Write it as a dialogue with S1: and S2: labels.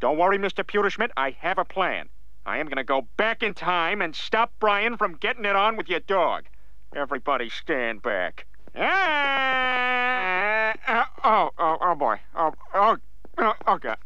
S1: Don't worry, Mr. Pewterschmidt. I have a plan. I am going to go back in time and stop Brian from getting it on with your dog. Everybody stand back. Ah! Uh, oh, oh, oh, boy. Oh, oh, oh, god.